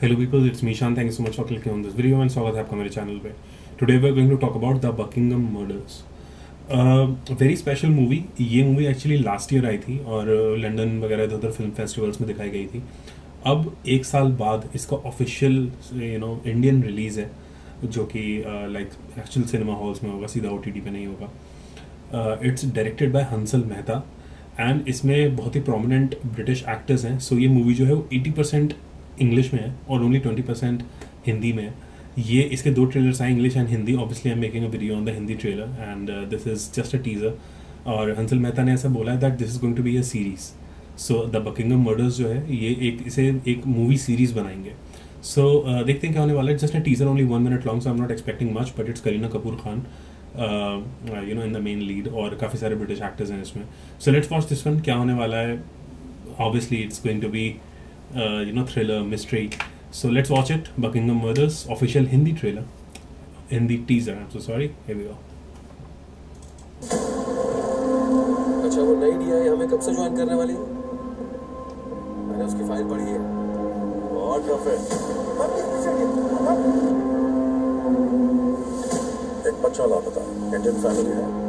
Hello people, it's Mishan. Thank you so much for clicking on this video and स्वागत है आपका मेरे channel पे Today we're going to talk about the Buckingham Murders. Very special movie ये movie actually last year आई थी और London वगैरह इधर उधर फ़िल्म फेस्टिवल्स में दिखाई गई थी. अब एक साल बाद इसका official you know Indian release है जो कि लाइक एक्चुअल सिनेमा हॉल्स में होगा सीधा ओ पे नहीं होगा. It's directed by Hansal Mehta and इसमें बहुत ही प्रोमिनेंट ब्रिटिश एक्टर्स हैं. सो so ये मूवी जो है वो 80 परसेंट इंग्लिश में है और ओनली ट्वेंटी परसेंट हिंदी में है। ये इसके दो ट्रेलर्स आए English and Hindi. Obviously I am making a video on the Hindi trailer and this is just a teaser और हंसल मेहता ने ऐसा बोला है that this is going to be a series so the Buckingham murders जो है ये एक इसे एक मूवी सीरीज़ बनाएँगे। सो so, uh, देखते हैं क्या होने वाला है। Just a teaser only one minute long so I am not expecting much but it's Kareena Kapoor Khan you know in the main lead और काफ़ी सारे ब्रिटिश एक्टर्स हैं इसमें। So let's watch this one क्या होने वाला है? Obviously it's going to be uh, you know thriller mystery so let's watch it buckingham murders official hindi trailer in the teaser i'm so sorry here we go अच्छा वो नई DI हमें कब से ज्वाइन करने वाली है मैंने उसकी फ़ाइल पढ़ी है बहुत टफ है एक बच्चा लापता इंडियन फैमिली है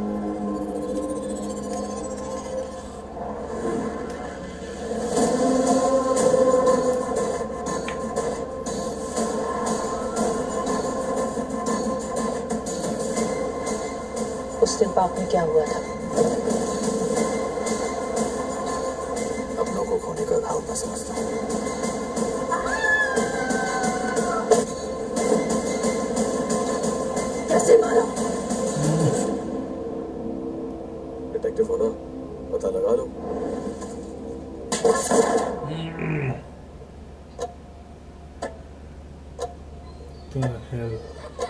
उस दिन पाप में क्या हुआ था? अपनों को खोने का घाव मैं समझता हूँ। कैसे मारा? डिटेक्टिव हो ना पता लगा लो the hell?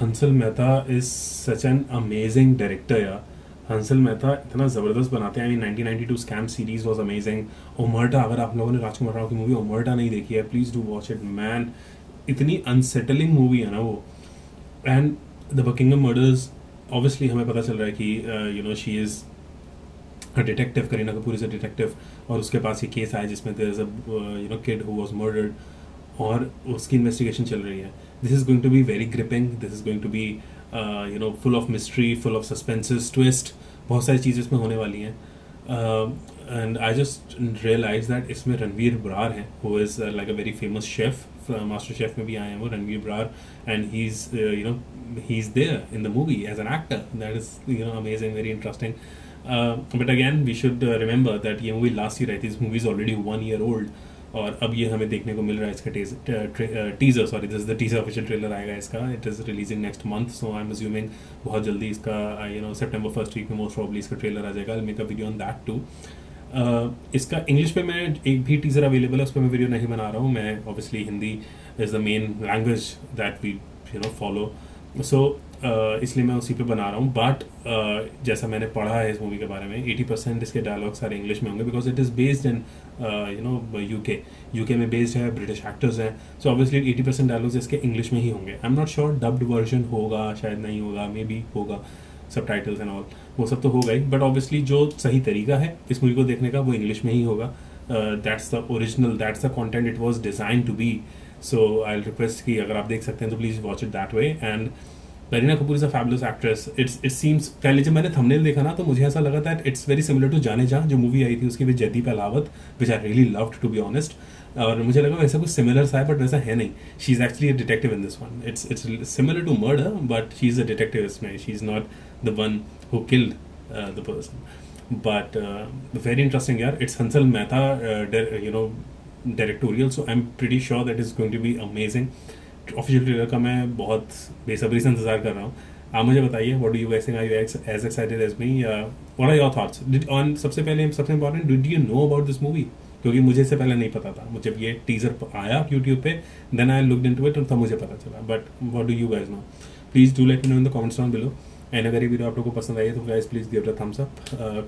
Hansal Mehta is such an amazing director यार। हंसल मेहता इतना ज़बरदस्त बनाते हैं। I mean 1992 scam series was amazing Omerta अगर आप लोगों ने राजकुमार राव की मूवी ओमर्टा नहीं देखी है please do watch it man इतनी अनसेटलिंग मूवी है ना वो। And the Buckingham murders obviously हमें पता चल रहा है कि you know she is detective Kareena Kapoor is a detective और उसके पास ये केस आया जिसमें is a you know kid who was murdered और उसकी इन्वेस्टिगेशन चल रही है। This is going to be very gripping this is going to be you know full of mystery full of suspenses twist बहुत सारी चीज़ें इसमें होने वाली हैं। And I just realize that इसमें रणवीर ब्रार हैं who is like a very famous chef master chef में भी आए हैं वो, Ranveer Brar. And he is you know he is there in the movie as an actor that is you know amazing very interesting but again we should remember that ये movie last year आई थी इस movie is already one year old और अब ये हमें देखने को मिल रहा है इसका teaser sorry this the teaser official trailer आएगा इसका। It is releasing next month so I am assuming बहुत जल्दी इसका you know September first week में मोस्ट प्रॉब्ली इसका ट्रेलर आ जाएगा। Make a video on that too इसका इंग्लिश पे मैं एक भी टीजर अवेलेबल है, उस पर मैं वीडियो नहीं बना रहा हूँ। मैं obviously Hindi is the main language that we you know follow so इसलिए मैं उसी पे बना रहा हूँ। बट जैसा मैंने पढ़ा है इस मूवी के बारे में 80 परसेंट इसके डायलॉग सारे इंग्लिश में होंगे because it is based in you know UK UK में बेस्ड है ब्रिटिश एक्टर्स हैं। सो ऑब्वियसली 80 परसेंट डायलॉग्स इसके इंग्लिश में ही होंगे। I am not sure dubbed version होगा, शायद नहीं होगा मे बी होगा सब टाइटल्स एंड ऑल वो सब तो होगा ही बट ऑब्वियसली जो सही तरीका है इस मूवी को देखने का, वो इंग्लिश में ही होगा। That's the original that's the content it was design to be so I request कि अगर आप देख सकते हैं तो please watch it that way and Kareena Kapoor is a fabulous actress it's it seems पहले जब मैंने थंबनेल देखा ना तो मुझे ऐसा लगा था it's very similar to Jaane Jaan, जो मूवी आई थी उसकी with Jaideep Ahlawat which I really loved to be honest और मुझे लगा वैसा कुछ सिमिलर सा है बट वैसा है नहीं. She is actually a detective in this one it's it's similar to murder but she is a detective इसमें she is not the one who killed the person but very interesting यार. It's Hansal Mehta you know directorial so I am pretty sure that is going to be amazing official trailer का मैं बहुत बेसब्री से इंतज़ार कर रहा हूँ। आप मुझे बताइए what do you guys think are you as excited as me what are your thoughts on सबसे पहले, सबसे important did you know about this movie क्योंकि मुझे इससे पहले नहीं पता था। जब ये टीजर आया यूट्यूब पे then I look into it तब मुझे पता चला। But what do you guys know please do let me know in the comments down below and अगर ये वीडियो आप लोगों को पसंद आई है तो guys please give thumbs up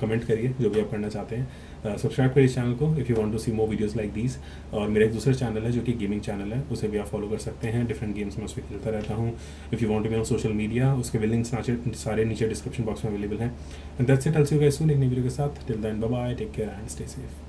comment करिए जो भी आप करना चाहते हैं। सब्सक्राइब करिए इस चैनल को if you want to see more videos like these और मेरा एक दूसरा चैनल है जो कि गेमिंग चैनल है, उसे भी आप फॉलो कर सकते हैं। डिफरेंट गेम्स में उस पर खेलता रहता हूँ। If you want to be on social media उसके भी लिंक्स सारे नीचे डिस्क्रिप्शन बॉक्स में अवेलेबल हैं। And that's it also guys soon एक वीडियो के साथ। Till then bye take care and stay safe